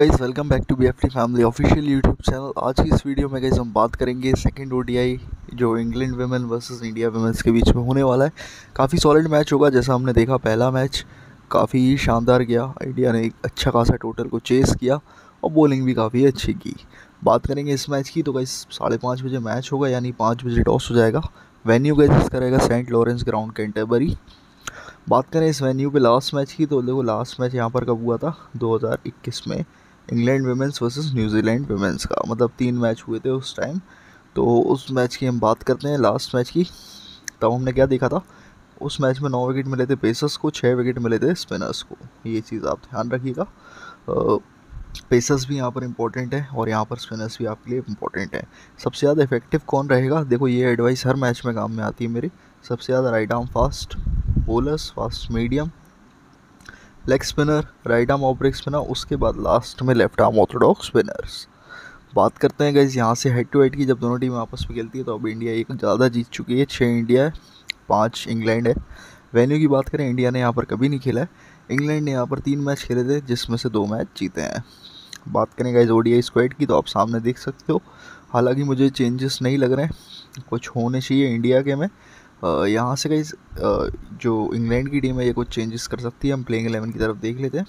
Guys welcome back to B F T family official YouTube channel आज की इस video में गाइस हम बात करेंगे सेकंड ओडीआई जो England women versus India womens के बीच में होने वाला है। काफ़ी सॉलिड मैच होगा, जैसा हमने देखा पहला मैच काफ़ी शानदार गया। इंडिया ने एक अच्छा खासा टोटल को चेस किया और बॉलिंग भी काफ़ी अच्छी की। बात करेंगे इस मैच की तो गाइस साढ़े पाँच बजे मैच होगा, यानी पाँच बजे टॉस हो जाएगा। वेन्यू गाइस इसका रहेगा सेंट लॉरेंस ग्राउंड कैंटरबरी बात करें इस वेन्यू पे लास्ट मैच की तो देखो लास्ट मैच यहाँ पर कब हुआ था? 2021 में। England womens versus New Zealand womens का। मतलब तीन मैच हुए थे उस टाइम। तो उस मैच की हम बात करते हैं लास्ट मैच की। तब हमने क्या देखा था? उस मैच में नौ विकेट मिले थे पेसर्स को छः विकेट मिले थे स्पिनर्स को। ये चीज़ आप ध्यान रखिएगा। पेसर्स भी यहाँ पर इम्पोर्टेंट है और यहाँ पर स्पिनर्स भी आपके लिए इम्पोर्टेंट है। सबसे ज़्यादा इफ़ेक्टिव कौन रहेगा? देखो, ये एडवाइस हर मैच में काम में आती है मेरी। सबसे ज़्यादा right arm fast bowlers fast medium leg spinner right arm off break spinner उसके बाद लास्ट में लेफ़्ट आर्म ऑर्थोडॉक्स स्पिनर्स बात करते हैं गैस यहाँ से हेड टू हेड की, जब दोनों टीम आपस में खेलती है तो अब इंडिया एक ज़्यादा जीत चुकी है छः इंडिया है, पाँच इंग्लैंड है. वेन्यू की बात करें इंडिया ने यहाँ पर कभी नहीं खेला है. इंग्लैंड ने यहाँ पर तीन मैच खेले थे, जिसमें से दो मैच जीते हैं. बात करें गाइज़ ओडीआई स्क्वाड की तो आप सामने देख सकते हो. हालाँकि मुझे चेंजेस नहीं लग रहे हैं, कुछ होने चाहिए इंडिया के में. यहाँ से कई जो इंग्लैंड की टीम है, ये कुछ चेंजेस कर सकती है। हम प्लेइंग एलेवन की तरफ़ देख लेते हैं।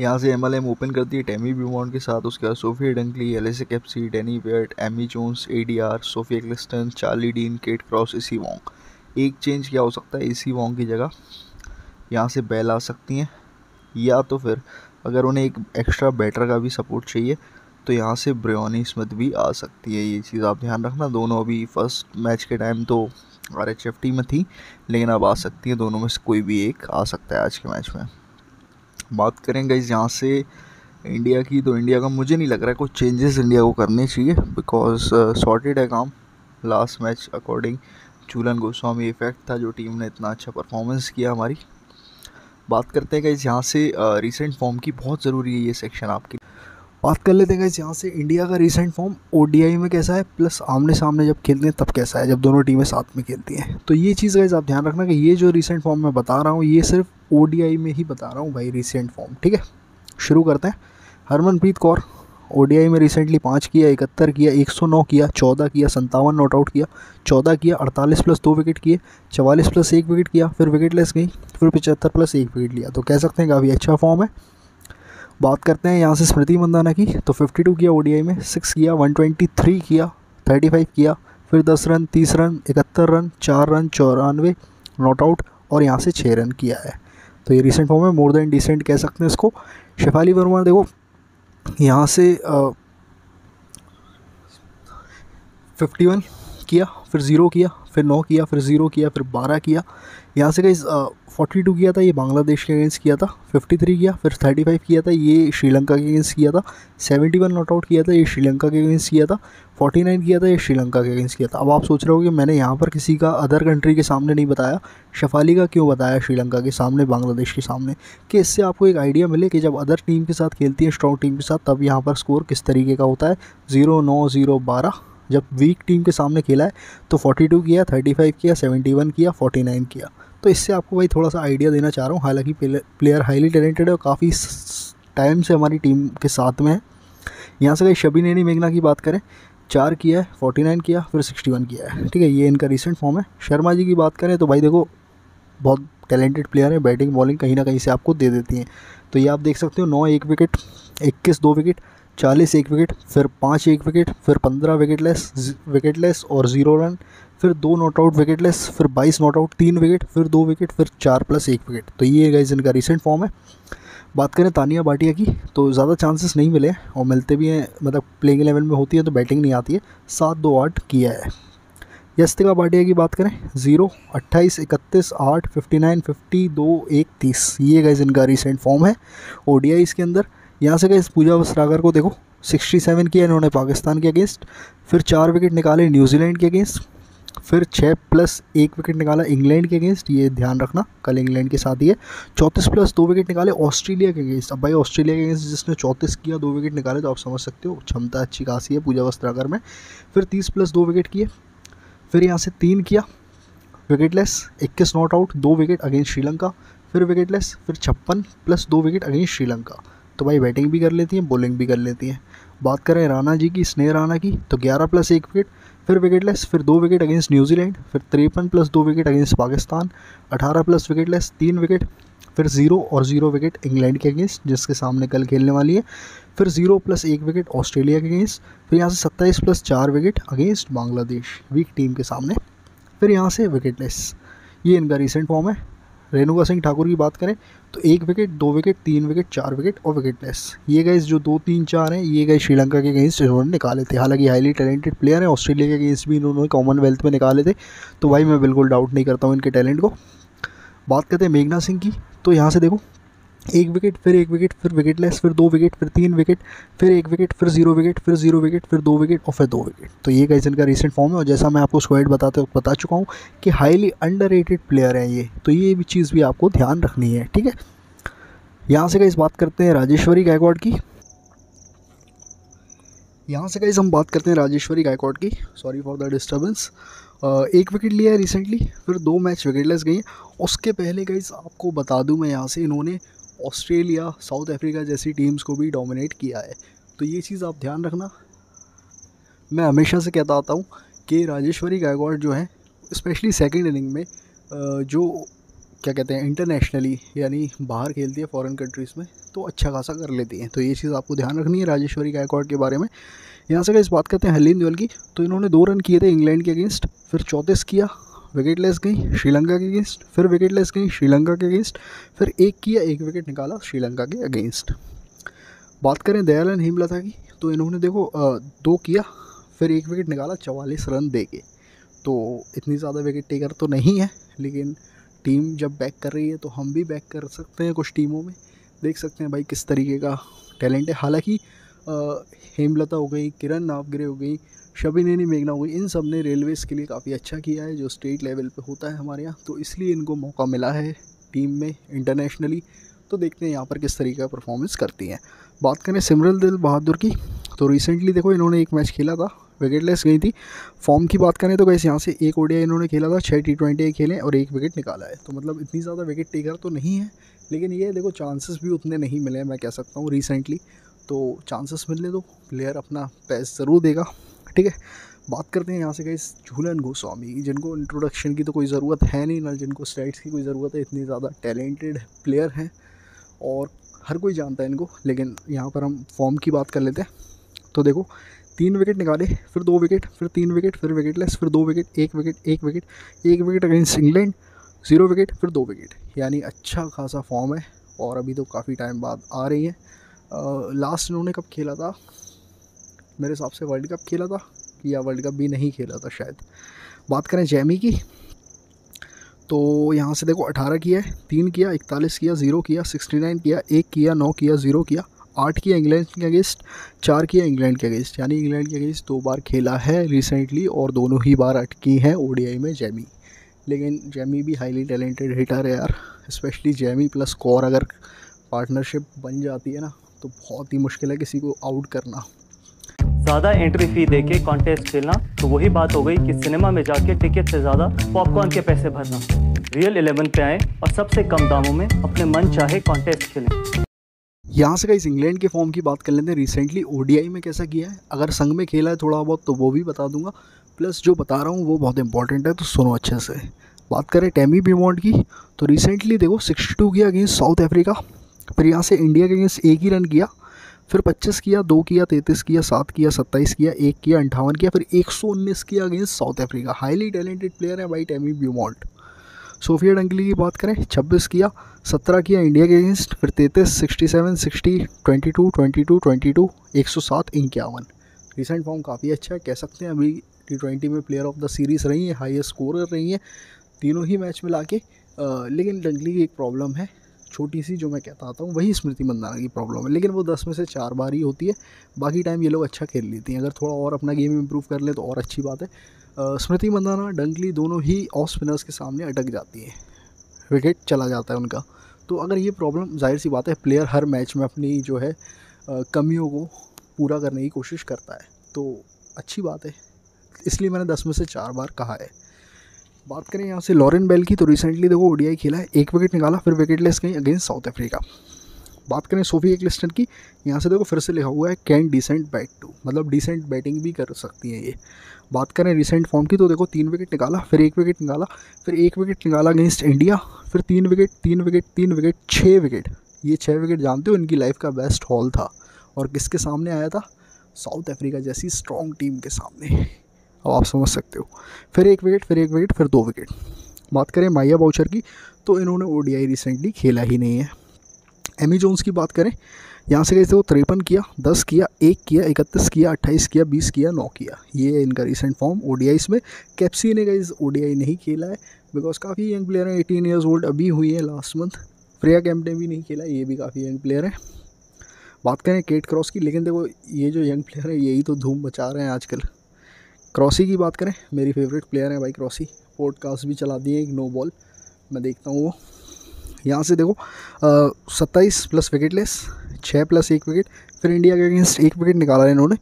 यहाँ से एम एल एम ओपन करती है टेमी ब्यूमॉन्ड के साथ। उसके बाद Sophia Dunkley Alice Capsey Danni Wyatt Amy Jones A D R Sophia Ecclestone Charlie Dean Kate Cross Issy Wong एक चेंज क्या हो सकता है इसी वोंग की जगह? यहाँ से बैल आ सकती हैं। या तो फिर अगर उन्हें एक एक्स्ट्रा बैटर का भी सपोर्ट चाहिए तो यहाँ से ब्रियोनी स्मिथ भी आ सकती है, ये चीज़ आप ध्यान रखना। दोनों अभी फ़र्स्ट मैच के टाइम तो आर एच एफ़ टी में थी, लेकिन अब आ सकती है, दोनों में से कोई भी एक आ सकता है आज के मैच में। बात करेंगे इस यहाँ से इंडिया की तो इंडिया का मुझे नहीं लग रहा है कुछ चेंजेस इंडिया को करने चाहिए बिकॉज़ सॉर्टेड है काम। Last match according Jhulan Goswami effect था, जो टीम ने इतना अच्छा परफॉर्मेंस किया हमारी। बात करते हैं कि यहाँ से रिसेंट फॉर्म की, बहुत ज़रूरी है ये सेक्शन आपकी बात कर लेते हैं गाइस यहाँ से इंडिया का रिसेंट फॉर्म ओडीआई में कैसा है? प्लस आमने सामने जब खेलते हैं तब कैसा है? जब दोनों टीमें साथ में खेलती हैं। तो ये चीज़ गाइस आप ध्यान रखना कि ये जो रिसेंट फॉर्म मैं बता रहा हूँ, ये सिर्फ़ ओडीआई में ही बता रहा हूँ भाई रिसेंट फॉर्म ठीक है? शुरू करते हैं। हरमनप्रीत कौर ओडीआई में रिसेंटली पाँच किया, इकहत्तर किया, एक सौ नौ किया, चौदह किया संतावन नॉट आउट किया, चौदह किया, अड़तालीस प्लस दो विकेट किए, चवालीस प्लस एक विकेट किया, फिर विकेट लेस गई, फिर पचहत्तर प्लस एक विकेट लिया। तो कह सकते हैं काफ़ी अच्छा फॉर्म है। बात करते हैं यहाँ से स्मृति मंदाना की। तो 52 किया ओडीआई में सिक्स किया 123 किया 35 किया, फिर 10 रन 30 रन, इकहत्तर रन, चार रन, चौरानवे नॉट आउट और यहाँ से छः रन किया है। तो ये रिसेंट फॉर्म है मोर देन डिसेंट कह सकते हैं इसको। शेफाली वर्मा, देखो, यहाँ से फिफ्टी वन किया, फिर ज़ीरो किया, फिर नौ किया, फिर ज़ीरो किया, फिर बारह किया यहाँ से कहीं फोर्टी टू किया था, ये बांग्लादेश के अगेंस्ट किया था फिफ्टी थ्री किया, फिर थर्टी फाइव किया था, ये श्रीलंका के अगेंस्ट किया था सेवेंटी वन नॉट आउट किया था, ये श्रीलंका के अगेंस्ट किया था फोर्टी नाइन किया था, ये श्रीलंका के अगेंस्ट किया था। अब आप सोच रहे हो कि मैंने यहाँ पर किसी का अदर कंट्री के सामने नहीं बताया, शफाली का क्यों बताया श्रीलंका के सामने, बांग्लादेश के सामने? कि इससे आपको एक आइडिया मिले कि जब अदर टीम के साथ खेलती है स्ट्रॉन्ग टीम के साथ, तब यहाँ पर स्कोर किस तरीके का होता है? ज़ीरो नौ ज़ीरो बारह। जब वीक टीम के सामने खेला है तो 42 किया 35 किया 71 किया 49 किया। तो इससे आपको भाई थोड़ा सा आइडिया देना चाह रहा हूँ। हालाँकि प्लेयर हाईली टैलेंटेड है और काफ़ी टाइम से हमारी टीम के साथ में है। यहाँ से कहीं शबी नैनी मेघना की बात करें, चार किया है फोर्टी नाइन किया, फिर सिक्सटी वन किया है। ठीक है, ये इनका रिसेंट फॉर्म है। शर्मा जी की बात करें तो भाई देखो, बहुत टैलेंटेड प्लेयर है बैटिंग बॉलिंग कहीं ना कहीं से आपको दे देती हैं। तो ये आप देख सकते हो, नौ एक विकेट इक्कीस दो विकेट चालीस एक विकेट, फिर पाँच एक विकेट, फिर पंद्रह विकेट लेस विकेट लेस और ज़ीरो रन, फिर दो नॉट आउट विकेट लेस फिर बाईस नॉट आउट, तीन विकेट, फिर दो विकेट, फिर चार प्लस एक विकेट। तो ये गाइज़ इनका रिसेंट फॉर्म है। बात करें तानिया भाटिया की तो ज़्यादा चांसेस नहीं मिले और मिलते भी हैं मतलब प्लेइंग एलेवन में होती है तो बैटिंग नहीं आती है। सात दो आठ किया है। यस्तिका भाटिया की बात करें, ज़ीरो, अट्ठाईस, इकतीस, आठ फिफ्टी नाइन फिफ्टी दो, एक, तीस। ये गाइज़ इनका रिसेंट फॉर्म है। ओ इसके अंदर यहाँ से गए पूजा वस्त्रागर को देखो। 67 किया इन्होंने पाकिस्तान के अगेंस्ट फिर चार विकेट निकाले न्यूजीलैंड के अगेंस्ट फिर छः प्लस एक विकेट निकाला इंग्लैंड के अगेंस्ट ये ध्यान रखना, कल इंग्लैंड के साथ ही है। चौंतीस प्लस दो विकेट निकाले ऑस्ट्रेलिया के अगेंस्ट अब भाई ऑस्ट्रेलिया के अगेंस्ट जिसने चौंतीस किया, दो विकेट निकाले तो आप समझ सकते हो, क्षमता अच्छी खासी है पूजा वस्त्रागर में। फिर तीस प्लस दो विकेट किए, फिर यहाँ से तीन किया विकेटलेस इक्कीस नॉट आउट दो विकेट अगेंस्ट श्रीलंका, फिर विकेटलेस फिर छप्पन प्लस दो विकेट अगेंस्ट श्रीलंका। तो भाई बैटिंग भी कर लेती हैं बॉलिंग भी कर लेती हैं। बात करें राणा जी की, स्नेह राणा की तो ग्यारह प्लस एक विकेट फिर विकेटलेस फिर दो विकेट अगेंस्ट न्यूजीलैंड फिर तिरपन प्लस दो विकेट अगेंस्ट पाकिस्तान, अठारह प्लस विकेटलेस तीन विकेट फिर ज़ीरो और ज़ीरो विकेट इंग्लैंड के अगेंस्ट जिसके सामने कल खेलने वाली है। फिर ज़ीरो प्लस एक विकेट ऑस्ट्रेलिया के अगेंस्ट फिर यहाँ से सत्ताईस प्लस चार wicket against Bangladesh weak team के सामने। फिर यहाँ से विकेटलेस ये इनका रिसेंट फॉर्म है। रेणुका सिंह ठाकुर की बात करें तो एक विकेट दो विकेट तीन विकेट चार विकेट और विकेटलेस ये गए जो दो तीन चार हैं, ये गए श्रीलंका के अगेंस्ट इन्होंने निकाले थे। हालाँकि हाईली टैलेंटेड प्लेयर हैं, ऑस्ट्रेलिया के अगेंस्ट भी इन्होंने कॉमनवेल्थ में निकाले थे तो भाई मैं बिल्कुल डाउट नहीं करता हूँ इनके टैलेंट को। बात करते हैं मेघना सिंह की तो यहाँ से देखो एक विकेट फिर एक विकेट फिर विकेट लेस फिर दो विकेट फिर तीन विकेट फिर एक विकेट फिर ज़ीरो विकेट फिर ज़ीरो विकेट फिर दो विकेट और फिर दो विकेट तो ये गाइस इनका रिसेंट फॉर्म है और जैसा मैं आपको स्क्वाड बताते बता चुका हूँ कि हाईली अंडर प्लेयर हैं ये। तो ये भी चीज़ भी आपको ध्यान रखनी है, ठीक है? यहाँ से गाइस बात करते हैं राजेश्वरी गायकवाड़ की। यहाँ से गाइस हम बात करते हैं राजेश्वरी गायकवाड़ की। सॉरी फॉर द डिस्टर्बेंस एक विकेट लिया है रिसेंटली फिर दो मैच विकेटलेस गई हैं। उसके पहले गाइस आपको बता दूँ मैं यहाँ से, इन्होंने ऑस्ट्रेलिया, साउथ अफ्रीका जैसी टीम्स को भी डोमिनेट किया है। तो ये चीज़ आप ध्यान रखना। मैं हमेशा से कहता आता हूँ कि राजेश्वरी गायकवाड़ जो है स्पेशली सेकेंड इनिंग में जो क्या कहते हैं इंटरनेशनली यानी बाहर खेलती है फॉरेन कंट्रीज़ में तो अच्छा खासा कर लेती हैं। तो ये चीज़ आपको ध्यान रखनी है राजेश्वरी गायकवाड़ के बारे में। यहाँ से अगर इस बात करते हैं हलीन दुअल की तो इन्होंने दो रन किए थे इंग्लैंड के अगेंस्ट फिर चौंतीस किया। विकेट लेस गई श्रीलंका के अगेंस्ट फिर विकेट लेस गई श्रीलंका के अगेंस्ट फिर एक किया, एक विकेट निकाला श्रीलंका के अगेंस्ट बात करें दयालन हेमलता की तो इन्होंने देखो दो किया, फिर एक विकेट निकाला चवालीस रन दे के. तो इतनी ज़्यादा विकेट टेकर तो नहीं है, लेकिन टीम जब बैक कर रही है तो हम भी बैक कर सकते हैं कुछ टीमों में. देख सकते हैं भाई किस तरीके का टैलेंट है. हालाँकि हेमलता हो गई, किरण नावगिरे हो गई शबिनेनी मेघना हो गई इन सबने रेलवेज़ के लिए काफ़ी अच्छा किया है, जो स्टेट लेवल पे होता है हमारे यहाँ। तो इसलिए इनको मौका मिला है टीम में इंटरनेशनली। तो देखते हैं यहाँ पर किस तरीके का परफॉर्मेंस करती हैं। बात करें सिमरल दिल बहादुर की तो रिसेंटली देखो इन्होंने एक मैच खेला था विकेटलेस गई थी। फॉर्म की बात करें तो कैसे यहाँ से एक ओडिया इन्होंने खेला था छः टी ट्वेंटी खेले और एक विकेट निकाला है। तो मतलब इतनी ज़्यादा विकेट टेकर तो नहीं है, लेकिन ये देखो चांसेस भी उतने नहीं मिले मैं कह सकता हूँ रिसेंटली तो चांसेस मिलने दो प्लेयर अपना पैस ज़रूर देगा। ठीक है? बात करते हैं यहाँ से गए झूलन गोस्वामी जिनको इंट्रोडक्शन की तो कोई ज़रूरत है नहीं, ना जिनको स्टाइट्स की कोई ज़रूरत है, इतनी ज़्यादा टैलेंटेड प्लेयर हैं और हर कोई जानता है इनको, लेकिन यहाँ पर हम फॉर्म की बात कर लेते हैं। तो देखो, तीन विकेट निकाले, फिर दो विकेट फिर तीन विकेट फिर विकेट लेस फिर दो विकेट एक विकेट एक विकेट एक wicket against England zero wicket फिर दो विकेट यानी अच्छा खासा फॉर्म है और अभी तो काफ़ी टाइम बाद आ रही है। लास्ट इन्होंने कब खेला था? मेरे हिसाब से वर्ल्ड कप खेला था या वर्ल्ड कप भी नहीं खेला था शायद। बात करें जैमी की तो यहाँ से देखो अठारह किया है, तीन किया, इकतालीस किया, ज़ीरो किया, सिक्सटी नाइन किया, एक किया, नौ किया, ज़ीरो किया, आठ किया इंग्लैंड के अगेंस्ट, चार किया इंग्लैंड के अगेंस्ट। यानी इंग्लैंड के अगेंस्ट दो बार खेला है रिसेंटली और दोनों ही बार अटकी हैं ओडीआई में जैमी। लेकिन जैमी भी हाईली टैलेंटेड हिटर है यार स्पेशली जैमी प्लस कौर अगर पार्टनरशिप बन जाती है ना तो बहुत ही मुश्किल है किसी को आउट करना। ज़्यादा एंट्री फ़ी दे के कॉन्टेस्ट खेलना तो वही बात हो गई कि सिनेमा में जाके टिकट से ज़्यादा पॉपकॉर्न के पैसे भरना। रियल इलेवन पे आए और सबसे कम दामों में अपने मन चाहे कॉन्टेस्ट खेलें। यहाँ से इस इंग्लैंड के फॉर्म की बात कर लेते हैं। रिसेंटली ओडीआई में कैसा किया है? अगर संघ में खेला है थोड़ा बहुत तो वो भी बता दूँगा। प्लस जो बता रहा हूँ, वो बहुत इंपॉर्टेंट है तो सुनो अच्छे से। बात करें टेमी बीमोंड की तो रिसेंटली देखो सिक्सटी टू किया अगेंस्ट साउथ अफ्रीका फिर यहाँ से इंडिया के अगेंस्ट एक ही रन किया। फिर पच्चीस किया, दो किया, तैंतीस किया, सात किया, सत्ताईस किया, एक किया, अंठावन किया, फिर एक सौ उन्नीस किया against South Africa highly talented player है भाई टेमी ब्यूमॉल्ट सोफिया डंगली की बात करें, छब्बीस किया, सत्रह किया इंडिया के अगेंस्ट फिर तैंतीस sixty seven sixty twenty two twenty two twenty two एक सौ सात रिसेंट फॉर्म काफ़ी अच्छा है, कह सकते हैं अभी टी ट्वेंटी में प्लेयर ऑफ़ द सीरीज़ रही है हाईएस्ट स्कोरर रही हैं, तीनों ही मैच मिला के लेकिन डंगली की एक प्रॉब्लम है छोटी सी जो मैं कहता आता हूँ, वही स्मृति मंदाना की प्रॉब्लम है। लेकिन वो दस में से चार बार ही होती है। बाकी टाइम ये लोग अच्छा खेल लेती हैं। अगर थोड़ा और अपना गेम इम्प्रूव कर ले तो और अच्छी बात है। स्मृति मंदाना, डंगली दोनों ही ऑफ़ स्पिनर्स के सामने अटक जाती हैं। विकेट चला जाता है उनका। तो अगर ये प्रॉब्लम ज़ाहिर सी बात है प्लेयर हर मैच में अपनी जो है कमियों को पूरा करने की कोशिश करता है। तो अच्छी बात है। इसलिए मैंने दस में से चार बार कहा है। बात करें यहाँ से लॉरेन बेल की तो रिसेंटली देखो ओडीआई खेला है, एक विकेट निकाला, फिर विकेट लेस गई अगेंस्ट साउथ अफ्रीका बात करें सोफी क्लिस्टन की, यहाँ से देखो फिर से लिखा हुआ है कैन डिसेंट बैट टू मतलब डिसेंट बैटिंग भी कर सकती हैं ये। बात करें रिसेंट फॉर्म की तो देखो तीन विकेट निकाला, फिर एक विकेट निकाला, फिर एक विकेट निकाला अगेंस्ट इंडिया फिर तीन विकेट तीन विकेट तीन विकेट छः विकेट ये छः विकेट जानते हो, इनकी लाइफ का बेस्ट हॉल था। और किसके सामने आया था? साउथ अफ्रीका जैसी स्ट्रॉन्ग टीम के सामने। अब आप समझ सकते हो। फिर एक विकेट फिर एक विकेट फिर दो विकेट बात करें माइया बाउचर की तो इन्होंने ओडीआई रिसेंटली खेला ही नहीं है। एमी जोन्स की बात करें, यहाँ से गए थे वो तिरपन किया, दस किया, एक किया, इकतीस किया, अट्ठाईस किया, बीस किया, नौ किया। ये इनका रिसेंट फॉर्म ओ में कैप्सी ने गई ओ नहीं खेला है बिकॉज़ काफ़ी यंग प्लेयर हैं एटीन ईयर्स ओल्ड अभी हुई है लास्ट मंथ फ्रेया कैम्प ने भी नहीं खेला, ये भी काफ़ी यंग प्लेयर है। बात करें केट क्रॉस की, लेकिन देखो, ये जो यंग प्लेयर है, यही तो धूम मचा रहे हैं आजकल। क्रॉसी की बात करें, मेरी फेवरेट प्लेयर है भाई क्रॉसी पॉडकास्ट भी चला दिए एक नो बॉल मैं देखता हूँ वो। यहाँ से देखो सत्ताईस प्लस विकेट लेस छः प्लस एक विकेट फिर इंडिया के अगेंस्ट एक विकेट निकाला है इन्होंने।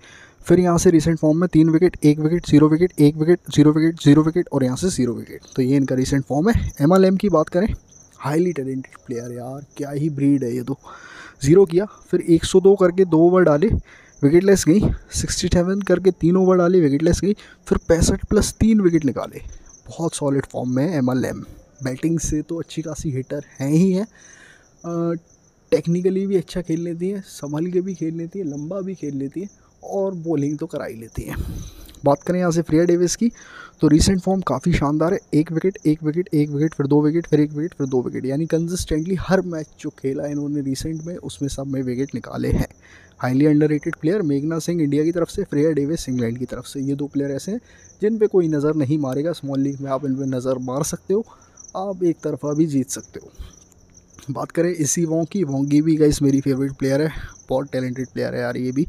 फिर यहाँ से रिसेंट फॉर्म में तीन विकेट एक विकेट ज़ीरो विकेट एक wicket zero wicket zero wicket और यहाँ से ज़ीरो विकेट तो ये इनका रिसेंट फॉर्म है। एम एल एम की बात करें हाईली टैलेंटेड प्लेयर यार, क्या ही ब्रीड है ये तो। ज़ीरो किया, फिर 102 करके दो ओवर डाले विकेट लेस गई सिक्सटी सेवन करके तीन ओवर डाले विकेट लेस गई, फिर पैंसठ प्लस तीन विकेट निकाले। बहुत सॉलिड फॉर्म में एम एल एम बैटिंग से तो अच्छी खासी हिटर हैं ही हैं। टेक्निकली भी अच्छा खेल लेती हैं, संभल के भी खेल लेती हैं, लंबा भी खेल लेती हैं और बॉलिंग तो करा ही लेती है। बात करें यहाँ से फ्रिया डेविस की तो रिसेंट फॉर्म काफ़ी शानदार है। एक विकेट एक विकेट एक विकेट फिर दो विकेट फिर एक विकेट फिर दो विकेट यानी कंसिस्टेंटली हर मैच जो खेला है इन्होंने रिसेंट में, उसमें सब में विकेट निकाले हैं। हाईली अंडर प्लेयर मेघना सिंह इंडिया की तरफ़ से, फ्रेयर डेविस इंग्लैंड की तरफ़ से। ये दो प्लेयर ऐसे हैं, जिन पे कोई नज़र नहीं मारेगा। स्मॉल लीग में आप इन पर नज़र मार सकते हो। आप एक तरफा भी जीत सकते हो। बात करें इसी वोंग की, वोंगी भी गाइस मेरी फेवरेट प्लेयर है। बहुत टैलेंटेड प्लेयर है यार ये भी।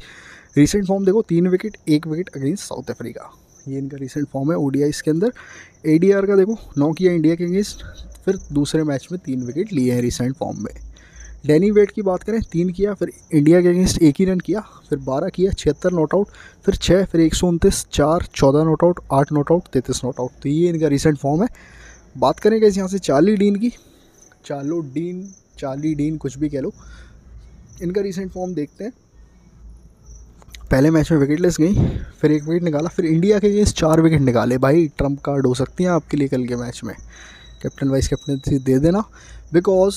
रिसेंट फॉर्म देखो, तीन विकेट एक विकेट अगेंस्ट साउथ अफ्रीका ये इनका रिसेंट फॉर्म है ओडीआई के अंदर. एडीआर का देखो नौ किया इंडिया के अगेंस्ट फिर दूसरे मैच में तीन विकेट लिए हैं रिसेंट फॉर्म में. डैनी वेट की बात करें, तीन किया, फिर इंडिया के अगेंस्ट एक ही रन किया, फिर बारह किया, छिहत्तर नॉट आउट फिर छः फिर एक सौ उनतीस, चार, चौदह नॉट आउट आठ नॉट आउट तैंतीस नॉट आउट तो ये इनका रिसेंट फॉर्म है. बात करें कैसे यहाँ से चार्ली डीन की. चार्लो डीन चार्ली डीन कुछ भी कह लो. इनका रिसेंट फॉर्म देखते हैं. पहले मैच में विकेट लेस गई, फिर एक विकेट निकाला, फिर इंडिया के अगेंस्ट चार विकेट निकाले। भाई ट्रंप कार्ड हो सकती हैं आपके लिए कल के मैच में। कैप्टन वाइस कैप्टन दे देना। बिकॉज़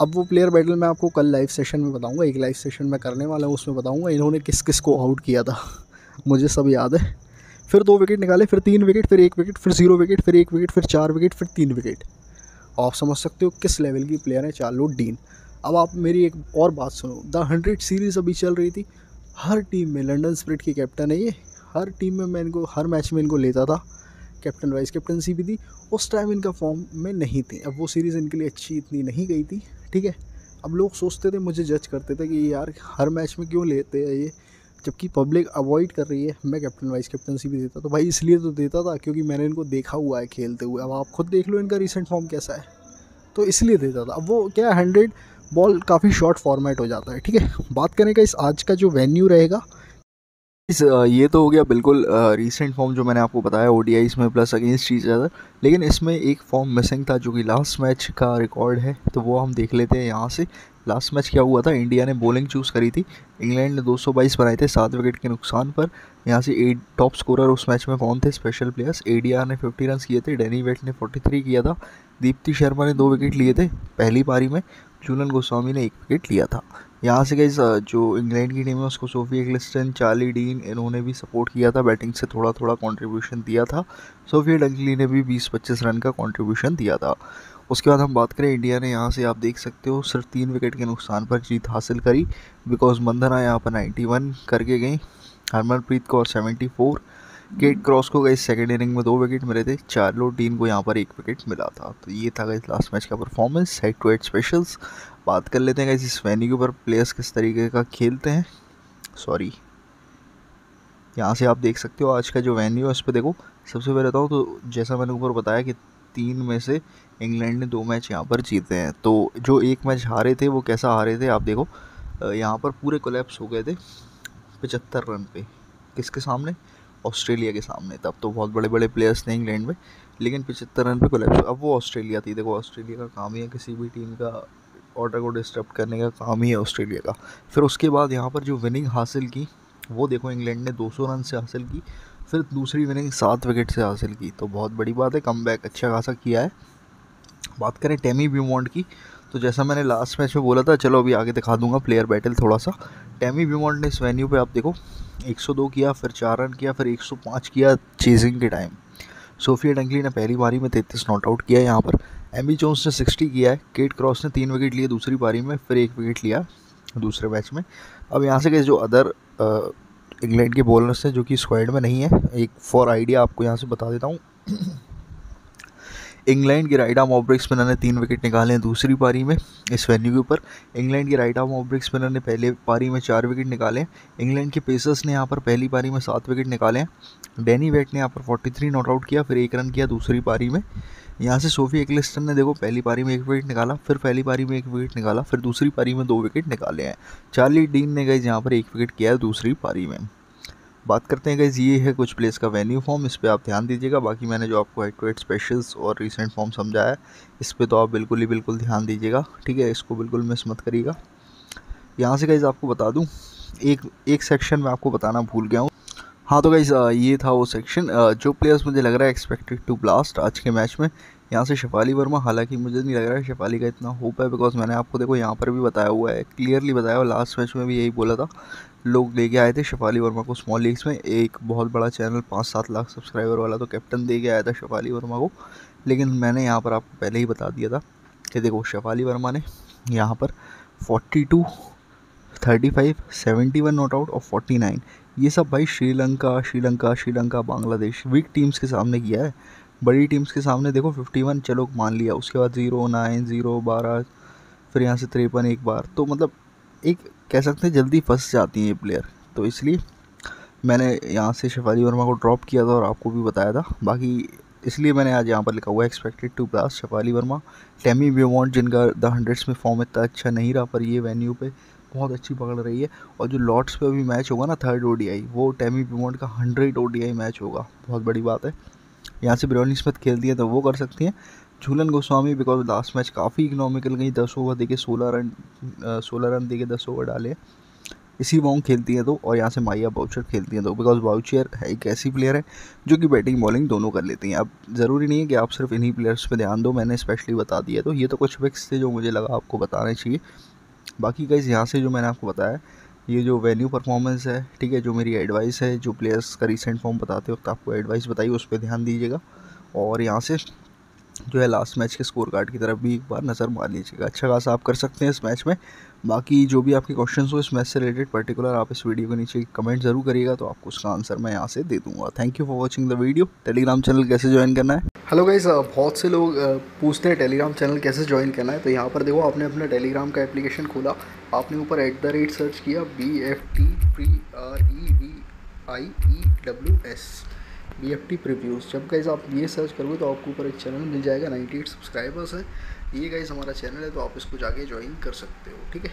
अब वो प्लेयर बैटल मैं आपको कल लाइव सेशन में बताऊँगा, एक लाइव सेशन में करने वाला हूँ, उसमें बताऊँगा इन्होंने किस किस को आउट किया था। मुझे सब याद है। फिर दो विकेट निकाले, फिर तीन विकेट फिर एक विकेट फिर ज़ीरो विकेट फिर एक विकेट फिर चार विकेट फिर तीन विकेट आप समझ सकते हो किस लेवल की प्लेयर है चार्लो डीन। अब आप मेरी एक और बात सुनो। द हंड्रेड सीरीज़ अभी चल रही थी। हर टीम में लंडन स्प्रिट की कैप्टन है ये। हर टीम में मैं इनको, हर मैच में इनको लेता था। कैप्टन, वाइस कैप्टनसी भी थी। उस टाइम इनका फॉर्म में नहीं थे। अब वो सीरीज़ इनके लिए अच्छी इतनी नहीं गई थी, ठीक है? अब लोग सोचते थे, मुझे जज करते थे कि यार, हर मैच में क्यों लेते हैं ये? जबकि पब्लिक अवॉइड कर रही है। मैं कैप्टन वाइस कैप्टनसी भी देता तो भाई इसलिए तो देता था क्योंकि मैंने इनको देखा हुआ है खेलते हुए। अब आप खुद देख लो इनका रिसेंट फॉर्म कैसा है। तो इसलिए देता था। अब वो क्या हंड्रेड बॉल काफ़ी शॉर्ट फॉर्मेट हो जाता है, ठीक है? बात करने का इस आज का जो वेन्यू रहेगा, इस ये तो हो गया बिल्कुल रीसेंट फॉर्म जो मैंने आपको बताया ओ में प्लस अगेंस्ट ईच अदर लेकिन इसमें एक फॉर्म मिसिंग था जो कि लास्ट मैच का रिकॉर्ड है तो वो हम देख लेते हैं यहाँ से। लास्ट मैच क्या हुआ था? इंडिया ने बॉलिंग चूज़ करी थी इंग्लैंड ने 222 बनाए थे सात विकेट के नुकसान पर, यहाँ से एट टॉप स्कोरर उस मैच में कौन थे स्पेशल प्लेयर्स एडीआर ने 50 रन किए थे डेनी वेट ने 43 किया था दीप्ति शर्मा ने दो विकेट लिए थे, पहली पारी में जूलन गोस्वामी ने एक विकेट लिया था। यहाँ से गई जो इंग्लैंड की टीम है, उसको सोफी एग्लिस्टन, चार्ली डीन, इन्होंने भी सपोर्ट किया था बैटिंग से थोड़ा थोड़ा कंट्रीब्यूशन दिया था। सोफिया डंकली ने भी 20-25 रन का कंट्रीब्यूशन दिया था। उसके बाद हम बात करें इंडिया ने, यहाँ से आप देख सकते हो, सिर्फ़ तीन विकेट के नुकसान पर जीत हासिल करी बिकॉज़ मंदना यहाँ पर 91 करके गई, हरमनप्रीत कौर 74 गेट क्रॉस को गई सेकेंड इनिंग में दो विकेट मिले थे, चार्लो टीन को यहाँ पर एक विकेट मिला था। तो ये था गई लास्ट मैच का performance head to head specials बात कर लेते हैं गई इस वेन्यू के ऊपर प्लेयर्स किस तरीके का खेलते हैं। सॉरी यहाँ से आप देख सकते हो आज का जो वेन्यू है, उस पर देखो, सबसे पहले बताऊँ तो जैसा मैंने ऊपर बताया कि तीन में से इंग्लैंड ने दो मैच यहाँ पर जीते हैं। तो जो एक मैच हारे थे, वो कैसा हारे थे, आप देखो। यहाँ पर पूरे कोलेप्स हो गए थे, पचहत्तर रन पे। किसके सामने? ऑस्ट्रेलिया के सामने तब तो बहुत बड़े बड़े प्लेयर्स थे इंग्लैंड में, लेकिन पचहत्तर रन पे कोलेप्स अब वो ऑस्ट्रेलिया थी। देखो, ऑस्ट्रेलिया का काम ही है किसी भी टीम का ऑर्डर को डिस्टर्ब करने का काम ही है ऑस्ट्रेलिया का। फिर उसके बाद यहाँ पर जो विनिंग हासिल की, वो देखो इंग्लैंड ने 200 रन से हासिल की, फिर दूसरी विनिंग सात विकेट से हासिल की। तो बहुत बड़ी बात है कम अच्छा खासा किया है। बात करें टेमी ब्यूमॉन्ड की तो जैसा मैंने लास्ट मैच में बोला था, चलो अभी आगे दिखा दूँगा प्लेयर बैटल थोड़ा सा टेमी ब्यूमॉन्ड ने इस वेन्यू पे, आप देखो 102 किया, फिर चार रन किया, फिर 105 किया चेजिंग के टाइम सोफिया डंकली ने पहली बारी में तैंतीस नॉट आउट किया यहाँ पर। एमी जोन्स ने सिक्सटी किया है केट क्रॉस ने तीन विकेट लिए दूसरी पारी में, फिर एक विकेट लिया दूसरे मैच में। अब यहाँ से गए जो अदर इंग्लैंड के बॉलर्स हैं, जो कि स्क्वाड में नहीं है, एक फॉर आइडिया आपको यहाँ से बता देता हूँ। इंग्लैंड की राइट आर्म ऑब्रिक स्पिनर ने तीन विकेट निकाले हैं दूसरी पारी में, इस वेन्यू के ऊपर। इंग्लैंड की राइट आर्म ऑब्रिक स्पिनर ने पहले पारी में चार विकेट निकाले इंग्लैंड के पेसर्स ने यहाँ पर पहली पारी में सात विकेट निकाले हैं। डैनी वेट ने यहाँ पर फोर्टी थ्री नॉट आउट किया, फिर एक रन किया दूसरी पारी में। यहाँ से सोफी एक्लिस्टन ने देखो पहली पारी में एक विकेट निकाला, फिर पहली पारी में एक विकेट निकाला, फिर दूसरी पारी में दो विकेट निकाले हैं। चार्ली डीन ने गई यहाँ पर एक विकेट किया है दूसरी पारी में। बात करते हैं गैस ये है कुछ प्लेस का वेन्यू फॉर्म इस पर आप ध्यान दीजिएगा। बाकी मैंने जो आपको हेड टू हेड स्पेशल्स और रिसेंट फॉर्म समझाया है इस पर तो आप बिल्कुल ही बिल्कुल ध्यान दीजिएगा। ठीक है, इसको बिल्कुल मिस मत करिएगा। यहाँ से गाइज़ आपको बता दूँ, एक एक सेक्शन में आपको बताना भूल गया हूँ। हाँ तो गाइज़ ये था वो सेक्शन जो प्लेयर्स मुझे लग रहा है एक्सपेक्टेड टू ब्लास्ट आज के मैच में यहाँ से शेफाली वर्मा, हालाँकि मुझे नहीं लग रहा है शेफाली का इतना होप है बिकॉज़ मैंने आपको देखो यहाँ पर भी बताया हुआ है क्लियरली बताया हुआ लास्ट मैच में भी यही बोला था। लोग लेके आए थे शेफाली वर्मा को स्मॉल लीग्स में। एक बहुत बड़ा चैनल पाँच सात लाख सब्सक्राइबर वाला तो कैप्टन दे के आया था शेफाली वर्मा को। लेकिन मैंने यहाँ पर आपको पहले ही बता दिया था कि देखो शेफाली वर्मा ने यहाँ पर forty two thirty five seventy one not out और फोर्टी नाइन ये सब भाई श्रीलंका श्रीलंका श्रीलंका, बांग्लादेश वीक टीम्स के सामने किया है। बड़ी टीम्स के सामने देखो फिफ्टी वन चलो मान लिया। उसके बाद ज़ीरो नाइन ज़ीरो बारह, फिर यहाँ से तिरपन, एक बार। तो मतलब एक कह सकते हैं जल्दी फंस जाती हैं ये प्लेयर तो इसलिए मैंने यहाँ से शिफाली वर्मा को ड्रॉप किया था और आपको भी बताया था। बाकी इसलिए मैंने आज यहाँ पर लिखा हुआ expected to plus Shafali Verma. Tammy Beaumont जिनका द हंड्रेड्स में फॉर्म इतना अच्छा नहीं रहा, पर ये वेन्यू पे बहुत अच्छी पकड़ रही है। और जो लॉर्ड्स पे अभी मैच होगा ना थर्ड ओडीआई वो टेमी ब्यूमॉन्ट का हंड्रेड ओडीआई मैच होगा। बहुत बड़ी बात है। यहाँ से ब्रोनी स्मिथ खेलती है तो वो कर सकती हैं। Jhulan Goswami because last match काफ़ी इकोनॉमिकल गई, दस ओवर देके सोलह रन सोलह रन देके दस ओवर डाले। इसी बॉन्ग खेलती है तो और यहाँ से माइया बाउचर खेलती हैं तो बिकॉज़ बाउचर एक ऐसी प्लेयर है, जो कि बैटिंग बॉलिंग दोनों कर लेती हैं। अब ज़रूरी नहीं है कि आप सिर्फ़ इन्हीं प्लेयर्स पे ध्यान दो, मैंने स्पेशली बता दिया तो ये तो कुछ फिक्स थे जो मुझे लगा आपको बताने चाहिए। बाकी गाइज़ यहाँ से जो मैंने आपको बताया ये जो वैल्यू परफॉर्मेंस है, ठीक है, जो मेरी एडवाइस है, जो प्लेयर्स का रिसेंट फॉर्म बताते वक्त आपको एडवाइस बताइए उस पर ध्यान दीजिएगा। और यहाँ से जो है लास्ट मैच के स्कोर कार्ड की तरफ़ भी एक बार नज़र मार लीजिएगा। अच्छा खासा आप कर सकते हैं इस मैच में। बाकी जो भी आपके क्वेश्चन हो इस मैच से रिलेटेड पर्टिकुलर आप इस वीडियो के नीचे कमेंट ज़रूर करिएगा तो आपको उसका आंसर मैं यहाँ से दे दूँगा। Thank you for watching the video Telegram channel कैसे ज्वाइन करना है? हेलो गाइस बहुत से लोग पूछते हैं टेलीग्राम चैनल कैसे ज्वाइन करना है। तो यहाँ पर देखो, आपने अपना टेलीग्राम का एप्लीकेशन खोला। आपने ऊपर एट द रेट सर्च किया B F T P R E V I E W S B F T previews जब गाइज़ आप ये सर्च करोगे तो आपको ऊपर एक चैनल मिल जाएगा। नाइन्टी एट सब्सक्राइबर्स है। ये गाइज़ हमारा चैनल है तो आप इसको जाके ज्वाइन कर सकते हो, ठीक है?